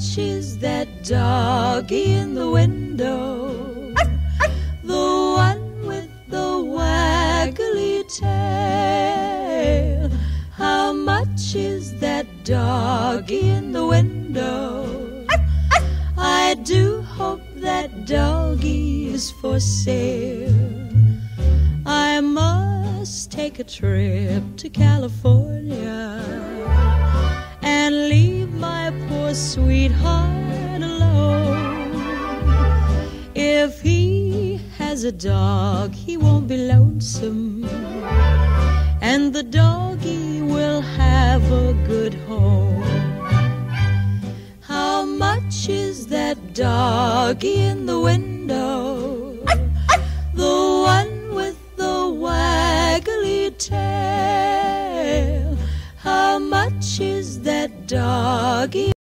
is that doggy in the window? The one with the waggly tail. How much is that doggy in the window? I do hope that doggy is for sale. I must take a trip to California sweetheart alone. If he has a dog, he won't be lonesome, and the doggy will have a good home. How much is that doggy in the window? The one with the waggly tail. How much is that doggy?